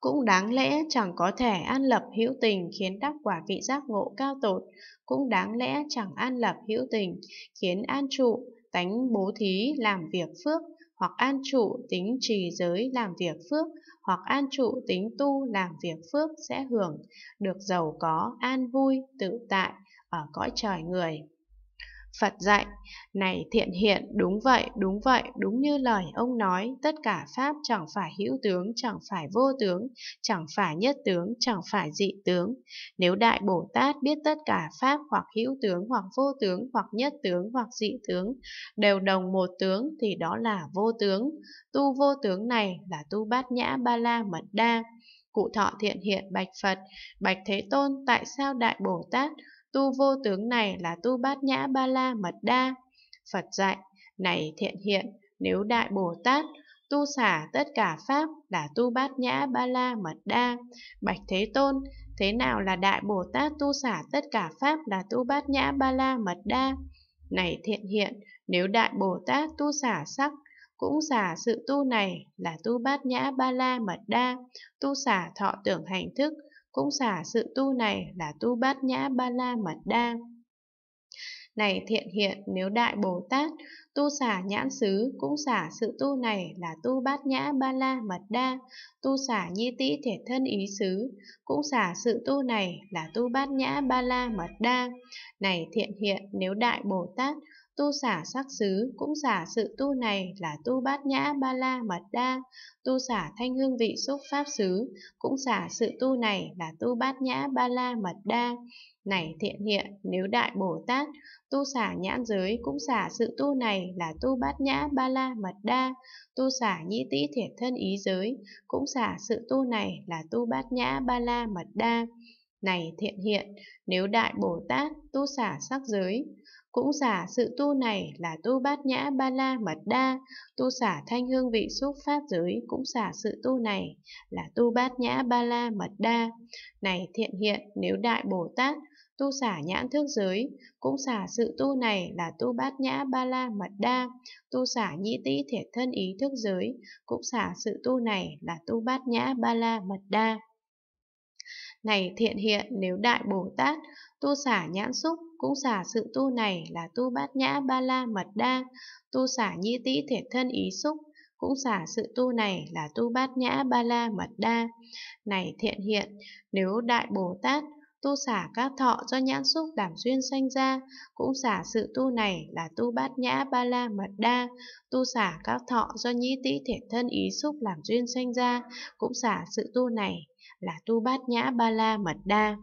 cũng đáng lẽ chẳng có thể an lập hữu tình khiến đắc quả vị giác ngộ cao tột, cũng đáng lẽ chẳng an lập hữu tình khiến an trụ tánh bố thí làm việc phước, hoặc an trụ tính trì giới làm việc phước, hoặc an trụ tính tu làm việc phước sẽ hưởng được giàu có, an vui, tự tại ở cõi trời người. Phật dạy, này thiện hiện, đúng vậy, đúng vậy, đúng như lời ông nói, tất cả Pháp chẳng phải hữu tướng, chẳng phải vô tướng, chẳng phải nhất tướng, chẳng phải dị tướng. Nếu Đại Bồ Tát biết tất cả Pháp hoặc hữu tướng, hoặc vô tướng, hoặc nhất tướng, hoặc dị tướng, đều đồng một tướng thì đó là vô tướng. Tu vô tướng này là tu bát nhã ba la mật đa. Cụ thọ thiện hiện bạch Phật, bạch Thế Tôn, tại sao Đại Bồ Tát Tu vô tướng này là tu bát nhã ba la mật đa. Phật dạy, này thiện hiện, nếu Đại Bồ Tát tu xả tất cả Pháp là tu bát nhã ba la mật đa. Bạch Thế Tôn, thế nào là Đại Bồ Tát tu xả tất cả Pháp là tu bát nhã ba la mật đa? Này thiện hiện, nếu Đại Bồ Tát tu xả sắc, cũng xả sự tu này là tu bát nhã ba la mật đa, tu xả thọ tưởng hành thức cũng xả sự tu này là tu bát nhã ba la mật đa. Này thiện hiện, nếu Đại Bồ Tát tu xả nhãn xứ, cũng xả sự tu này là tu bát nhã ba la mật đa, tu xả nhi tĩ thể thân ý xứ, cũng xả sự tu này là tu bát nhã ba la mật đa. Này thiện hiện, nếu Đại Bồ Tát tu xả sắc xứ, cũng xả sự tu này là tu bát nhã ba la mật đa, tu xả thanh hương vị xúc pháp xứ, cũng xả sự tu này là tu bát nhã ba la mật đa. Này thiện hiện, nếu Đại Bồ Tát tu xả nhãn giới, cũng xả sự tu này là tu bát nhã ba la mật đa, tu xả nhĩ tĩ thể thân ý giới, cũng xả sự tu này là tu bát nhã ba la mật đa. Này thiện hiện, nếu Đại Bồ Tát tu xả sắc giới, cũng xả sự tu này là tu bát nhã ba la mật đa, tu xả thanh hương vị xúc pháp giới, cũng xả sự tu này là tu bát nhã ba la mật đa. Này thiện hiện, nếu Đại Bồ Tát tu xả nhãn thức giới, cũng xả sự tu này là tu bát nhã ba la mật đa, tu xả nhĩ tĩ thể thân ý thức giới, cũng xả sự tu này là tu bát nhã ba la mật đa. Này thiện hiện, nếu Đại Bồ Tát tu xả nhãn xúc, cũng xả sự tu này là tu bát nhã ba la mật đa, tu xả nhi tĩ thể thân ý xúc, cũng xả sự tu này là tu bát nhã ba la mật đa. Này thiện hiện, nếu Đại Bồ Tát tu xả các thọ do nhãn xúc đảm duyên sanh ra, cũng xả sự tu này là tu bát nhã ba la mật đa, tu xả các thọ do nhĩ tĩ thể thân ý xúc làm duyên sanh ra, cũng xả sự tu này là tu bát nhã ba la mật đa.